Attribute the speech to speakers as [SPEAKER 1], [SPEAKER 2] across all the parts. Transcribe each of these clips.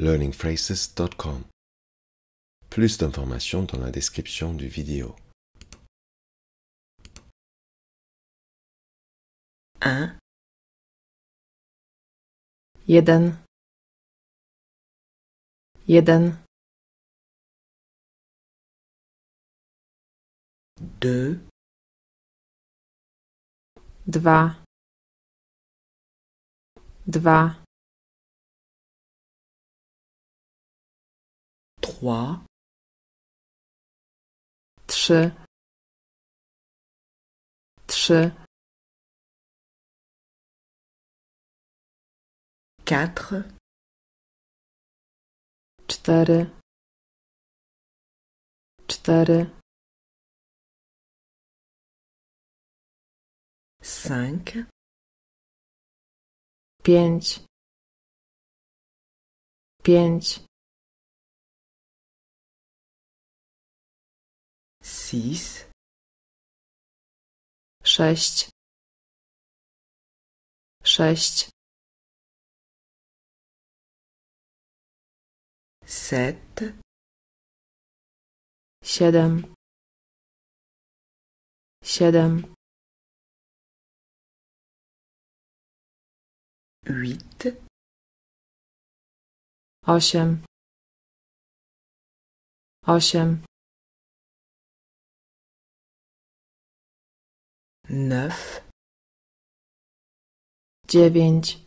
[SPEAKER 1] learningphrases.com. Plus d'informations dans la description du vidéo.
[SPEAKER 2] 1
[SPEAKER 3] 1 1
[SPEAKER 2] 2
[SPEAKER 3] 2 2
[SPEAKER 2] trois,
[SPEAKER 3] trzy, trzy,
[SPEAKER 2] quatre,
[SPEAKER 3] cztery, cztery,
[SPEAKER 2] cinq,
[SPEAKER 3] pięć, pięć,
[SPEAKER 2] 6,
[SPEAKER 3] sześć, sześć,
[SPEAKER 2] 7,
[SPEAKER 3] siedem, siedem,
[SPEAKER 2] 8,
[SPEAKER 3] osiem, osiem,
[SPEAKER 2] 9,
[SPEAKER 3] dziewięć,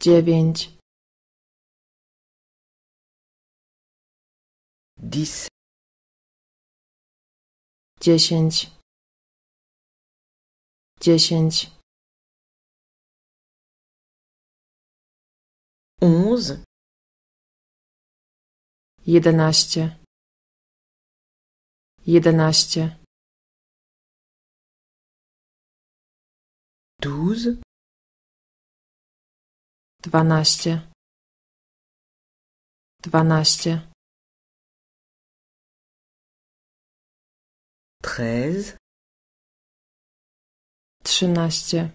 [SPEAKER 3] dziewięć,
[SPEAKER 2] 10,
[SPEAKER 3] dziesięć, dziesięć,
[SPEAKER 2] 11,
[SPEAKER 3] jedenaście, jedenaście,
[SPEAKER 2] 12,
[SPEAKER 3] dwanaście, dwanaście,
[SPEAKER 2] 13,
[SPEAKER 3] trzynaście,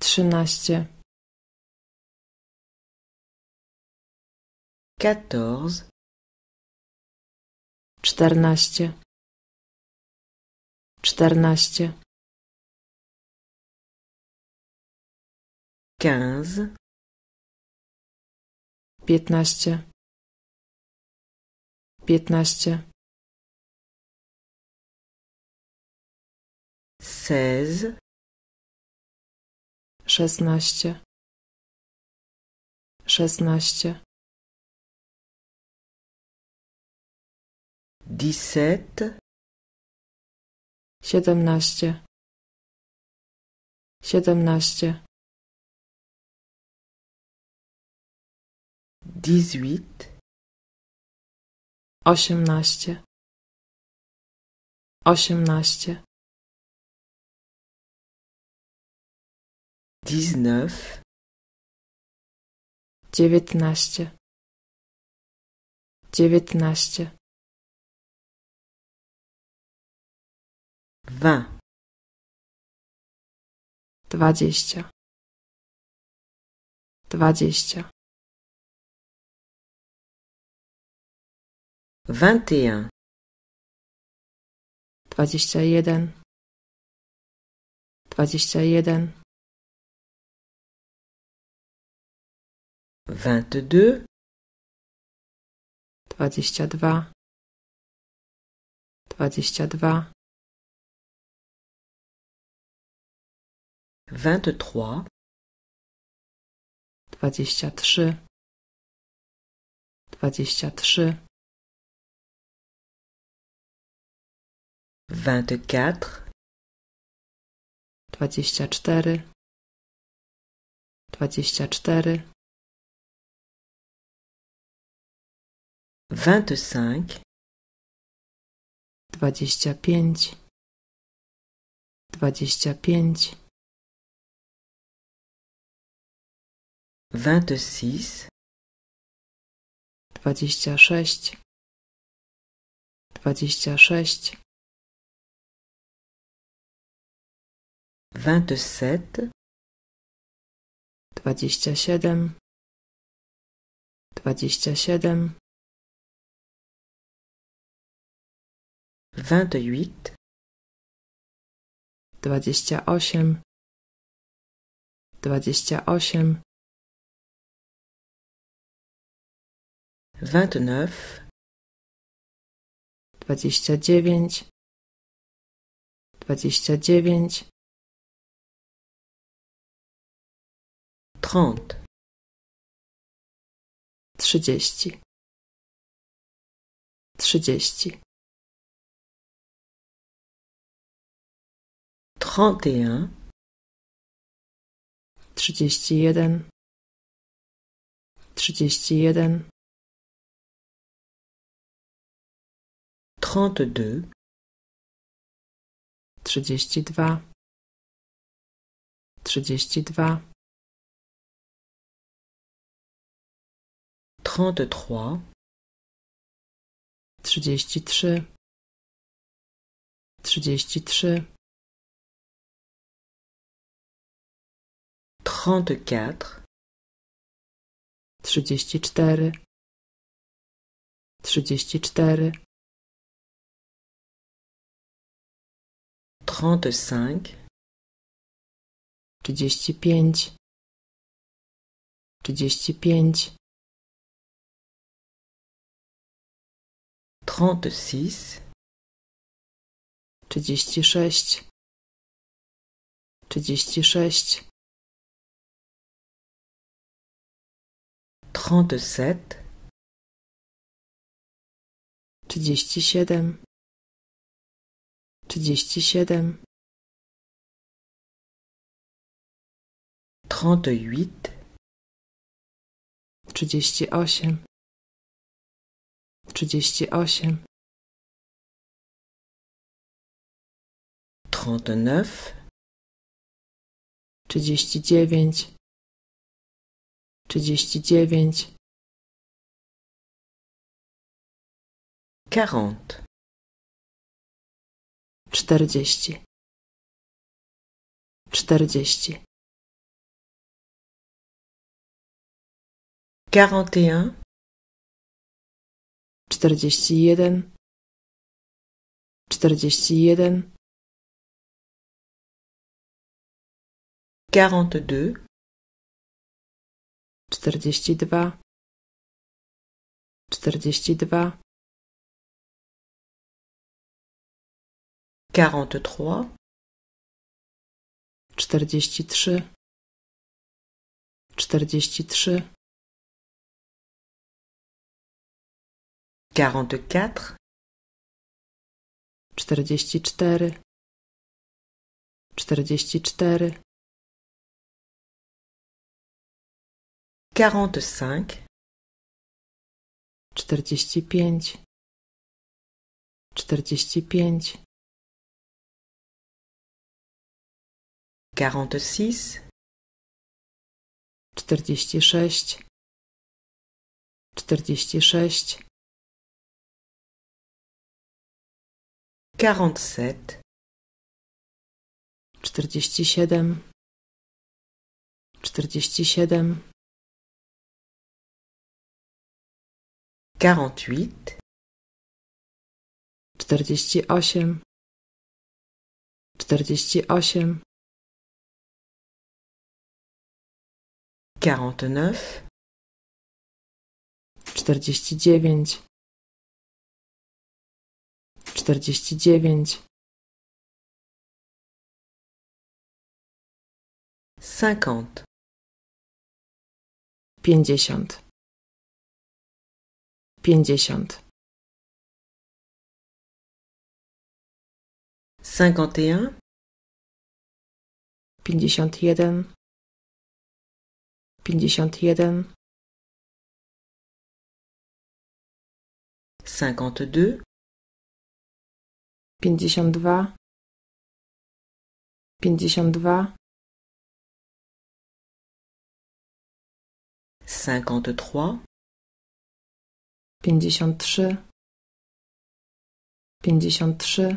[SPEAKER 3] trzynaście,
[SPEAKER 2] 14,
[SPEAKER 3] czternaście, czternaście,
[SPEAKER 2] 15,
[SPEAKER 3] piętnaście, piętnaście,
[SPEAKER 2] 16,
[SPEAKER 3] szesnaście, szesnaście,
[SPEAKER 2] 17,
[SPEAKER 3] siedemnaście, siedemnaście,
[SPEAKER 2] 18,
[SPEAKER 3] osiemnaście, osiemnaście,
[SPEAKER 2] 19,
[SPEAKER 3] dziewiętnaście, dziewiętnaście,
[SPEAKER 2] 20,
[SPEAKER 3] dwadzieścia, dwadzieścia,
[SPEAKER 2] 21,
[SPEAKER 3] dwadzieścia jeden, dwadzieścia jeden,
[SPEAKER 2] 22,
[SPEAKER 3] dwadzieścia dwa, dwadzieścia dwa,
[SPEAKER 2] 23,
[SPEAKER 3] dwadzieścia trzy, dwadzieścia trzy,
[SPEAKER 2] 24,
[SPEAKER 3] dwadzieścia cztery, dwadzieścia cztery,
[SPEAKER 2] 25,
[SPEAKER 3] dwadzieścia pięć, dwadzieścia pięć,
[SPEAKER 2] 26,
[SPEAKER 3] dwadzieścia sześć, dwadzieścia sześć,
[SPEAKER 2] 27,
[SPEAKER 3] dwadzieścia siedem, dwadzieścia siedem,
[SPEAKER 2] vingt-huit,
[SPEAKER 3] dwadzieścia osiem, dwadzieścia osiem,
[SPEAKER 2] vingt-neuf,
[SPEAKER 3] dwadzieścia dziewięć, dwadzieścia dziewięć,
[SPEAKER 2] trente,
[SPEAKER 3] trzydzieści, trzydzieści,
[SPEAKER 2] trente et un,
[SPEAKER 3] trzydzieści jeden, trzydzieści jeden,
[SPEAKER 2] trente-deux,
[SPEAKER 3] trzydzieści dwa, trzydzieści dwa,
[SPEAKER 2] trente-trois,
[SPEAKER 3] trzydzieści trzy, trzydzieści trzy,
[SPEAKER 2] trente-quatre,
[SPEAKER 3] trzydzieści cztery, trzydzieści cztery,
[SPEAKER 2] trente-cinq,
[SPEAKER 3] trzydzieści pięć, trzydzieści pięć,
[SPEAKER 2] trente-six,
[SPEAKER 3] trzydzieści sześć, trzydzieści sześć,
[SPEAKER 2] trente-sept,
[SPEAKER 3] trzydzieści siedem, trzydzieści siedem,
[SPEAKER 2] trente-huit,
[SPEAKER 3] trzydzieści osiem, trzydzieści osiem,
[SPEAKER 2] trente-neuf,
[SPEAKER 3] trzydzieści dziewięć, trzydzieści dziewięć,
[SPEAKER 2] quarante,
[SPEAKER 3] czterdzieści, czterdzieści,
[SPEAKER 2] quarante et un,
[SPEAKER 3] czterdzieści jeden, czterdzieści jeden,
[SPEAKER 2] quarante-deux,
[SPEAKER 3] czterdzieści dwa, czterdzieści dwa,
[SPEAKER 2] quarante-trois,
[SPEAKER 3] czterdzieści trzy, czterdzieści trzy,
[SPEAKER 2] quarante-quatre,
[SPEAKER 3] czterdzieści cztery, czterdzieści cztery,
[SPEAKER 2] quarante-cinq,
[SPEAKER 3] czterdzieści pięć, czterdzieści pięć,
[SPEAKER 2] quarante-six,
[SPEAKER 3] czterdzieści sześć, czterdzieści sześć,
[SPEAKER 2] quarante-sept,
[SPEAKER 3] czterdzieści siedem, czterdzieści siedem,
[SPEAKER 2] quarante-huit,
[SPEAKER 3] czterdzieści osiem, czterdzieści osiem,
[SPEAKER 2] quarante-neuf,
[SPEAKER 3] czterdzieści dziewięć, dziewięć,
[SPEAKER 2] cinquante,
[SPEAKER 3] pięćdziesiąt, pięćdziesiąt,
[SPEAKER 2] cinquante et un,
[SPEAKER 3] pięćdziesiąt jeden, pięćdziesiąt jeden, pięćdziesiąt dwa, pięćdziesiąt dwa,
[SPEAKER 2] cinquante-trois,
[SPEAKER 3] pięćdziesiąt trzy, pięćdziesiąt trzy,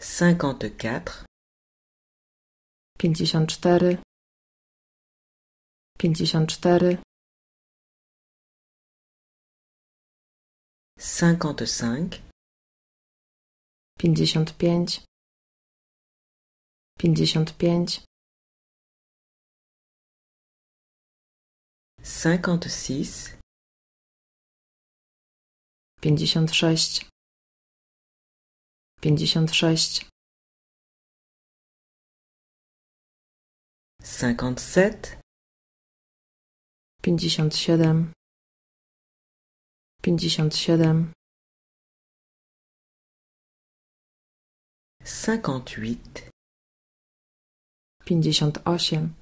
[SPEAKER 2] cinquante-quatre,
[SPEAKER 3] pięćdziesiąt cztery, pięćdziesiąt cztery,
[SPEAKER 2] cinquante-cinq,
[SPEAKER 3] pięćdziesiąt pięć, pięćdziesiąt pięć,
[SPEAKER 2] cinquante-six,
[SPEAKER 3] pięćdziesiąt sześć, pięćdziesiąt sześć,
[SPEAKER 2] cinquante-sept,
[SPEAKER 3] pięćdziesiąt siedem, pięćdziesiąt siedem,
[SPEAKER 2] cinquante-huit,
[SPEAKER 3] pięćdziesiąt osiem,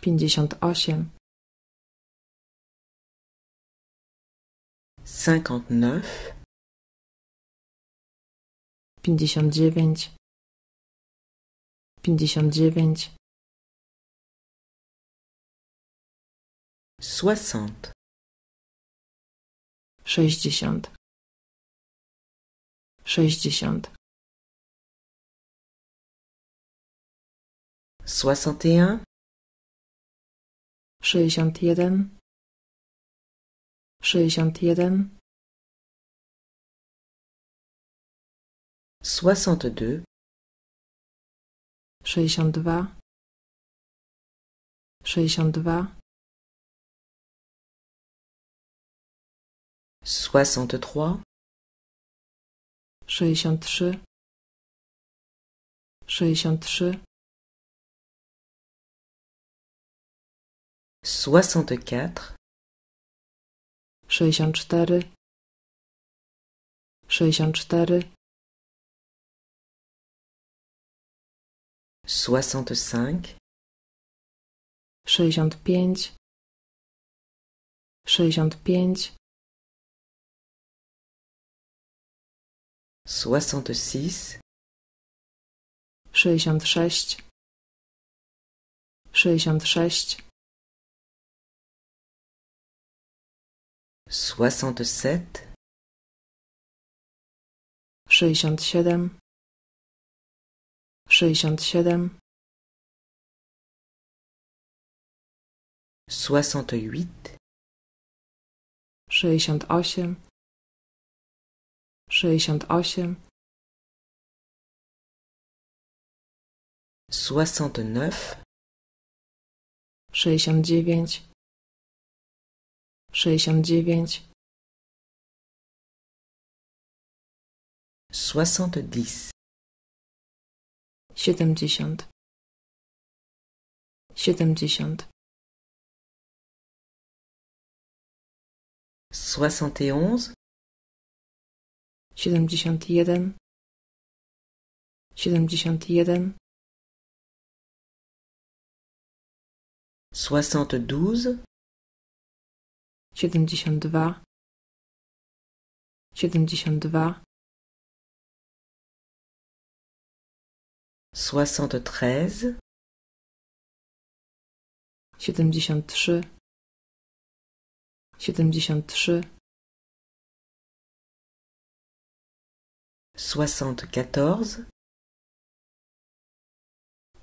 [SPEAKER 3] pięćdziesiąt osiem,
[SPEAKER 2] cinquante-neuf,
[SPEAKER 3] pięćdziesiąt dziewięć, pięćdziesiąt dziewięć,
[SPEAKER 2] soixante,
[SPEAKER 3] sześćdziesiąt, sześćdziesiąt,
[SPEAKER 2] soixante et un,
[SPEAKER 3] sześćdziesiąt jeden, sześćdziesiąt jeden,
[SPEAKER 2] soixante-deux,
[SPEAKER 3] sześćdziesiąt dwa, sześćdziesiąt dwa,
[SPEAKER 2] soixante-trois,
[SPEAKER 3] sześćdziesiąt trzy, sześćdziesiąt trzy,
[SPEAKER 2] soixante-quatre,
[SPEAKER 3] sześćdziesiąt cztery, sześćdziesiąt cztery,
[SPEAKER 2] soixante-cinq,
[SPEAKER 3] sześćdziesiąt pięć, sześćdziesiąt pięć,
[SPEAKER 2] soixante-six,
[SPEAKER 3] sześćdziesiąt sześć, sześćdziesiąt sześć,
[SPEAKER 2] soixante-sept,
[SPEAKER 3] sześćdziesiąt siedem, sześćdziesiąt siedem,
[SPEAKER 2] soixante-huit,
[SPEAKER 3] sześćdziesiąt osiem, sześćdziesiąt osiem,
[SPEAKER 2] soixante-neuf,
[SPEAKER 3] sześćdziesiąt dziewięć, sześćdziesiąt dziewięć,
[SPEAKER 2] soixante-dix,
[SPEAKER 3] siedemdziesiąt, siedemdziesiąt,
[SPEAKER 2] soixante et onze,
[SPEAKER 3] siedemdziesiąt jeden, siedemdziesiąt jeden,
[SPEAKER 2] soixante-douze,
[SPEAKER 3] siedemdziesiąt dwa, siedemdziesiąt dwa,
[SPEAKER 2] soixante-treize,
[SPEAKER 3] siedemdziesiąt trzy, siedemdziesiąt trzy,
[SPEAKER 2] soixante-quatorze,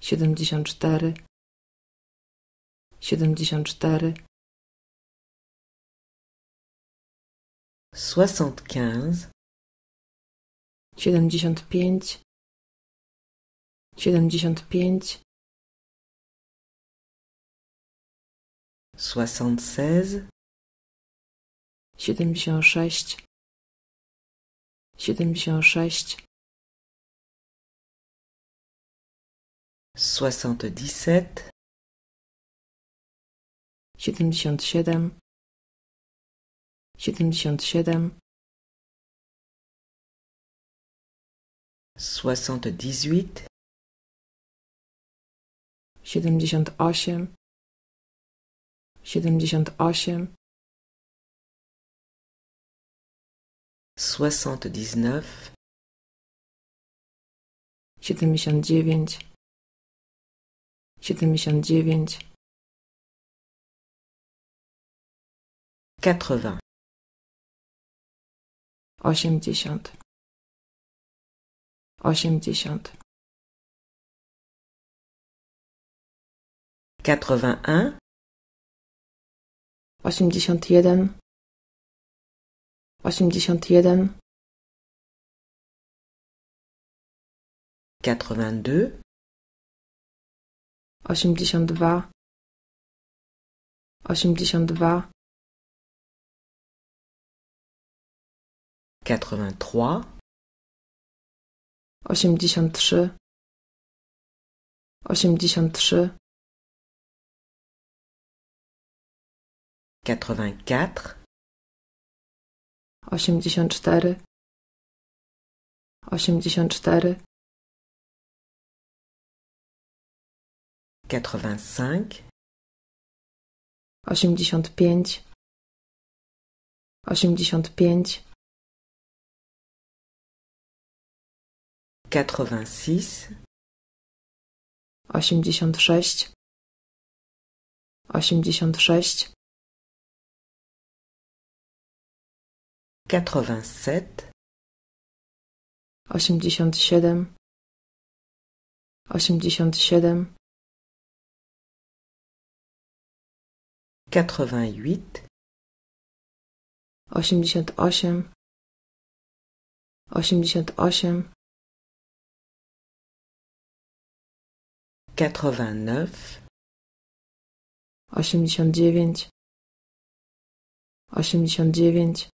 [SPEAKER 3] siedemdziesiąt cztery, siedemdziesiąt cztery,
[SPEAKER 2] soixante-quinze,
[SPEAKER 3] siedemdziesiąt pięć, siedemdziesiąt pięć,
[SPEAKER 2] soixante-seize,
[SPEAKER 3] siedemdziesiąt sześć, 76 77
[SPEAKER 2] 77
[SPEAKER 3] 77 78 78 78
[SPEAKER 2] soixante-dix-neuf,
[SPEAKER 3] siedemdziesiąt dziewięć, siedemdziesiąt dziewięć,
[SPEAKER 2] quatre-vingts,
[SPEAKER 3] osiemdziesiąt, osiemdziesiąt,
[SPEAKER 2] quatre-vingt-un,
[SPEAKER 3] osiemdziesiąt jeden, osiemdziesiąt jeden,
[SPEAKER 2] quatre-vingt-deux,
[SPEAKER 3] osiemdziesiąt dwa, osiemdziesiąt dwa,
[SPEAKER 2] quatre-vingt-trois,
[SPEAKER 3] osiemdziesiąt trzy, osiemdziesiąt trzy,
[SPEAKER 2] quatre-vingt-quatre,
[SPEAKER 3] osiemdziesiąt cztery, osiemdziesiąt cztery,
[SPEAKER 2] quatre-vingt-cinq,
[SPEAKER 3] osiemdziesiąt pięć, osiemdziesiąt pięć,
[SPEAKER 2] quatre-vingt-six,
[SPEAKER 3] osiemdziesiąt sześć, osiemdziesiąt sześć,
[SPEAKER 2] quatre-vingt-sept,
[SPEAKER 3] osiemdziesiąt siedem, osiemdziesiąt siedem,
[SPEAKER 2] quatre-vingt-huit,
[SPEAKER 3] osiemdziesiąt osiem, osiemdziesiąt osiem,
[SPEAKER 2] quatre-vingt-neuf,
[SPEAKER 3] osiemdziesiąt dziewięć, osiemdziesiąt dziewięć,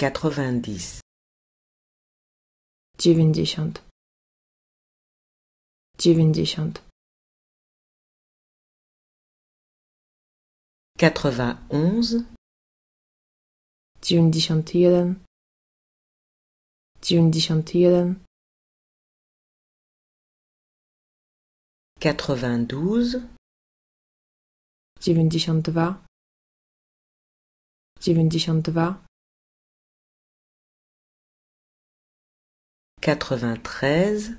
[SPEAKER 2] quatre-vingt-dix,
[SPEAKER 3] dziewięćdziesiąt, dziewięćdziesiąt,
[SPEAKER 2] quatre-vingt-onze,
[SPEAKER 3] dziewięćdziesiąt jeden, dziewięćdziesiąt jeden,
[SPEAKER 2] quatre-vingt-douze,
[SPEAKER 3] dziewięćdziesiąt dwa, dziewięćdziesiąt dwa,
[SPEAKER 2] quatre-vingt-treize,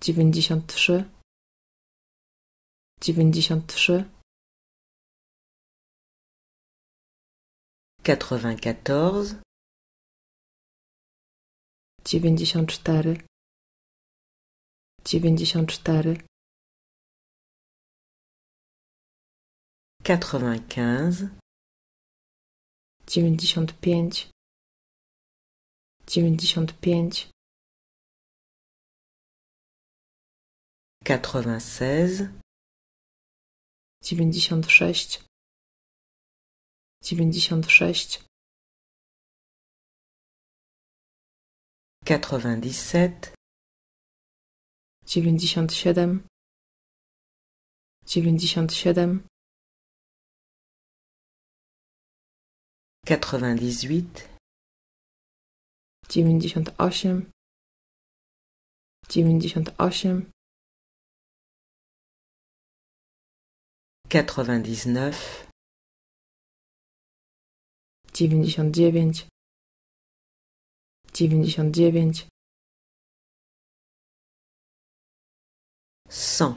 [SPEAKER 3] dziewięćdziesiąt trzy, dziewięćdziesiąt trzy,
[SPEAKER 2] quatre-vingt-quatorze,
[SPEAKER 3] dziewięćdziesiąt cztery, dziewięćdziesiąt cztery,
[SPEAKER 2] quatre-vingt-quinze,
[SPEAKER 3] dziewięćdziesiąt pięć, dziewięćdziesiąt pięć,
[SPEAKER 2] quatre-vingt-seize,
[SPEAKER 3] dziewięćdziesiąt sześć, dziewięćdziesiąt sześć,
[SPEAKER 2] quatre-vingt-dix-sept,
[SPEAKER 3] dziewięćdziesiąt siedem, dziewięćdziesiąt siedem,
[SPEAKER 2] quatre-vingt-dix-huit,
[SPEAKER 3] dziewięćdziesiąt osiem, dziewięćdziesiąt osiem,
[SPEAKER 2] quatre-vingt-dix-neuf,
[SPEAKER 3] dziewięćdziesiąt dziewięć, dziewięćdziesiąt dziewięć,
[SPEAKER 2] cent,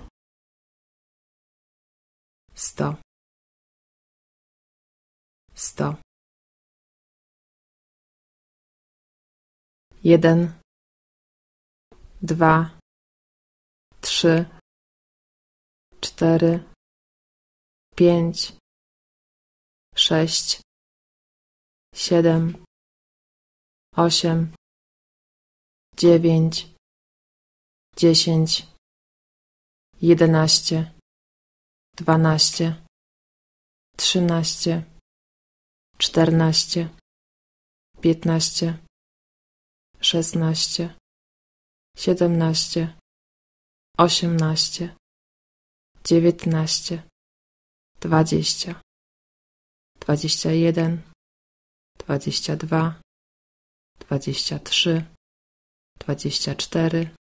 [SPEAKER 3] sto, sto. Jeden, dwa, trzy, cztery, pięć, sześć, siedem, osiem, dziewięć, dziesięć, jedenaście, dwanaście, trzynaście, czternaście, piętnaście, szesnaście, siedemnaście, osiemnaście, dziewiętnaście, dwadzieścia, dwadzieścia jeden, dwadzieścia dwa, dwadzieścia trzy, dwadzieścia cztery,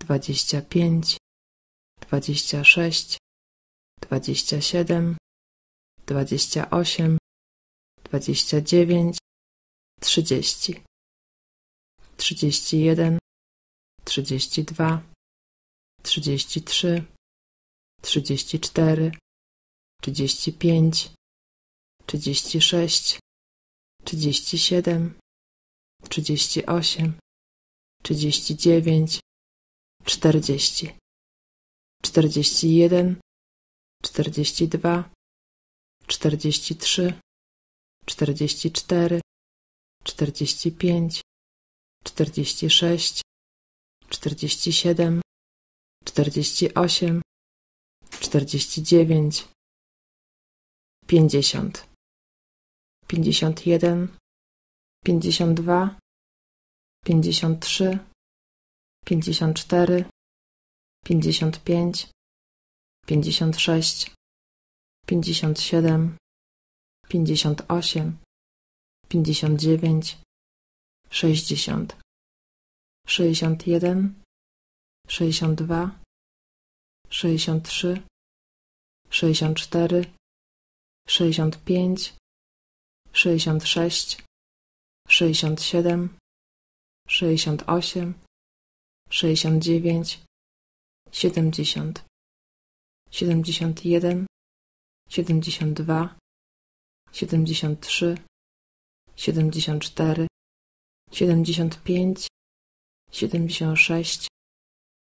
[SPEAKER 3] dwadzieścia pięć, dwadzieścia sześć, dwadzieścia siedem, dwadzieścia osiem, dwadzieścia dziewięć, trzydzieści, trzydzieści jeden, trzydzieści dwa, trzydzieści trzy, trzydzieści cztery, trzydzieści pięć, trzydzieści sześć, trzydzieści siedem, trzydzieści osiem, trzydzieści dziewięć, czterdzieści, czterdzieści jeden, czterdzieści dwa, czterdzieści trzy, czterdzieści cztery, czterdzieści pięć, czterdzieści sześć, czterdzieści siedem, czterdzieści osiem, czterdzieści dziewięć, pięćdziesiąt, pięćdziesiąt jeden, pięćdziesiąt dwa, pięćdziesiąt trzy, pięćdziesiąt cztery, pięćdziesiąt pięć, pięćdziesiąt sześć, pięćdziesiąt siedem, pięćdziesiąt osiem, pięćdziesiąt dziewięć, sześćdziesiąt, sześćdziesiąt jeden, sześćdziesiąt dwa, sześćdziesiąt trzy, sześćdziesiąt cztery, sześćdziesiąt pięć, sześćdziesiąt sześć, sześćdziesiąt siedem, sześćdziesiąt osiem, sześćdziesiąt dziewięć, siedemdziesiąt, siedemdziesiąt jeden, siedemdziesiąt dwa, siedemdziesiąt trzy, siedemdziesiąt cztery, siedemdziesiąt pięć, siedemdziesiąt sześć,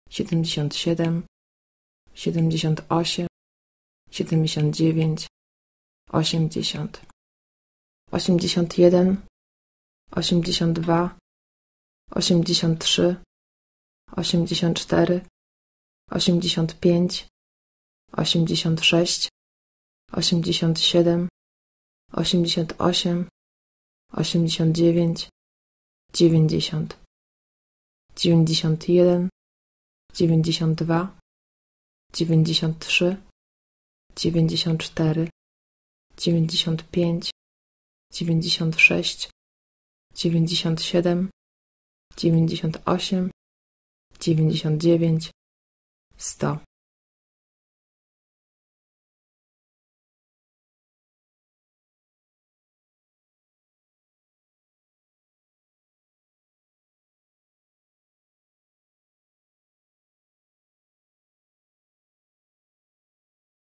[SPEAKER 3] siedemdziesiąt siedem, siedemdziesiąt osiem, siedemdziesiąt dziewięć, osiemdziesiąt, osiemdziesiąt jeden, osiemdziesiąt dwa, osiemdziesiąt trzy, osiemdziesiąt cztery, osiemdziesiąt pięć, osiemdziesiąt sześć, osiemdziesiąt siedem, osiemdziesiąt osiem, osiemdziesiąt dziewięć, dziewięćdziesiąt, dziewięćdziesiąt jeden, dziewięćdziesiąt dwa, dziewięćdziesiąt trzy, dziewięćdziesiąt cztery, dziewięćdziesiąt pięć, dziewięćdziesiąt sześć, dziewięćdziesiąt siedem, dziewięćdziesiąt osiem, dziewięćdziesiąt dziewięć, sto.